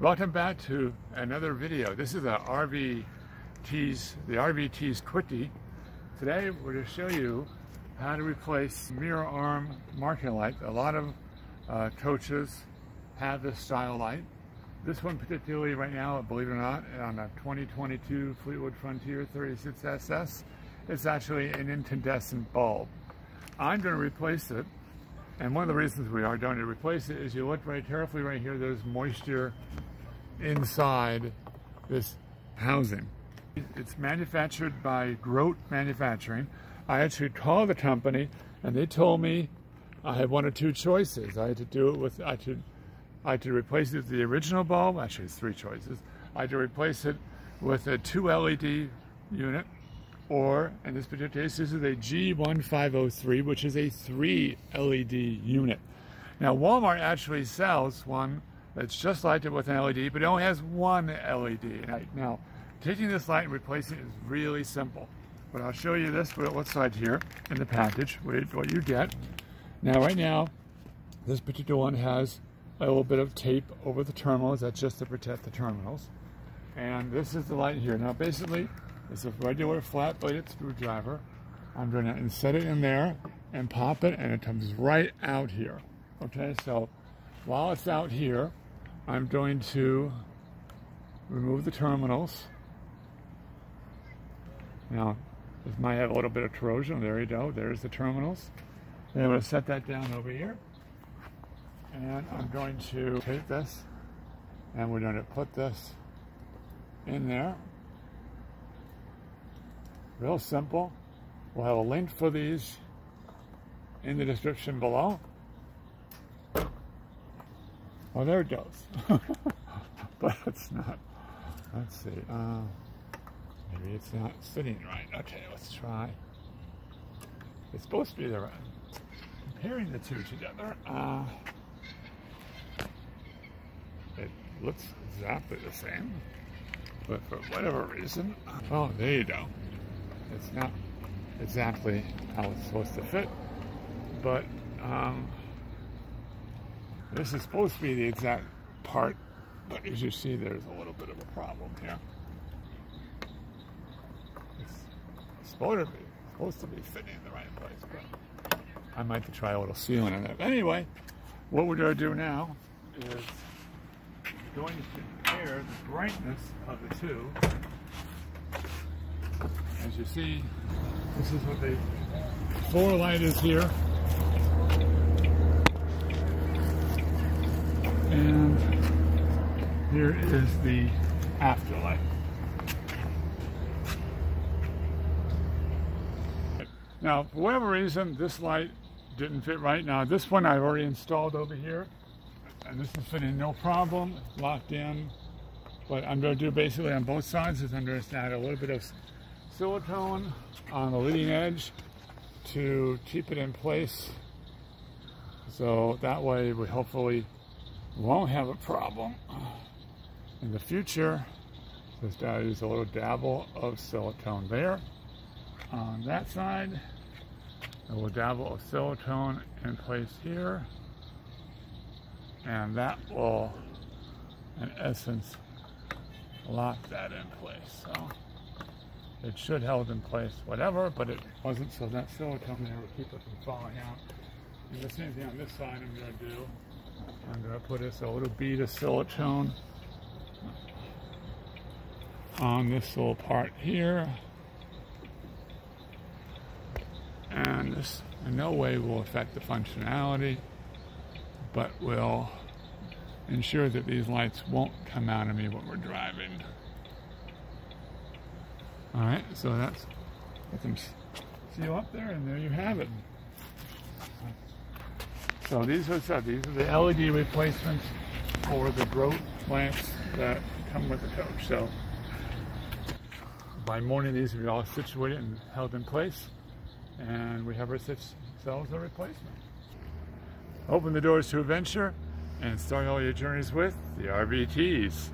Welcome back to another video. This is the RVkeys, the RVkeys Quickie. Today we're going to show you how to replace mirror arm marking light. A lot of uh, coaches have this style light. This one particularly right now, believe it or not, on a 2022 Fleetwood Frontier 36SS, it's actually an incandescent bulb. I'm going to replace it and one of the reasons we are going to replace it is you look very carefully right here, there's moisture inside this housing. It's manufactured by Grote Manufacturing. I actually called the company and they told me I had one or two choices. I had to do it with, I had to, I had to replace it with the original bulb, actually it's three choices. I had to replace it with a two LED unit or in this particular case, this is a G1503, which is a three LED unit. Now, Walmart actually sells one that's just like it with an LED, but it only has one LED. Now, taking this light and replacing it is really simple. But I'll show you this, what it looks like here in the package, what you get. Now, right now, this particular one has a little bit of tape over the terminals. That's just to protect the terminals. And this is the light here. Now, basically, it's a regular flat bladed screwdriver. I'm going to insert it in there and pop it and it comes right out here. Okay, so while it's out here, I'm going to remove the terminals. Now, this might have a little bit of corrosion. There you go. There's the terminals. Then I'm going to set that down over here. And I'm going to take this and we're going to put this in there Real simple. We'll have a link for these in the description below. Oh, there it goes. but it's not. Let's see. Uh, maybe it's not sitting right. Okay, let's try. It's supposed to be the right. Comparing the two together, uh, it looks exactly the same. But for whatever reason, oh, there you go. It's not exactly how it's supposed to fit, but um, this is supposed to be the exact part, but as you see, there's a little bit of a problem here. It's supposed to be, supposed to be fitting in the right place, but I might have to try a little sealing on it. Anyway, what we're going to do now is going to compare the brightness of the two as you see, this is what the floor light is here. And here is the afterlight. Now, for whatever reason, this light didn't fit right. Now, this one I've already installed over here, and this is fitting no problem, locked in. But I'm going to do basically on both sides is I'm going to add a little bit of silicone on the leading edge to keep it in place. So that way we hopefully won't have a problem in the future. Just gotta use a little dabble of silicone there. On that side, a little dabble of silicone in place here. And that will, in essence, lock that in place. So. It should held in place, whatever, but it wasn't, so that silicone there will keep it from falling out. And the same thing on this side I'm going to do. I'm going to put this a little bead of silicone on this little part here. And this in no way will affect the functionality, but will ensure that these lights won't come out of me when we're driving. All right, so that's let them seal up there, and there you have it. So these are so these are the LED replacements for the Grote plants that come with the coach. So by morning, these will be all situated and held in place, and we have ourselves a replacement. Open the doors to adventure and start all your journeys with the RVkeys.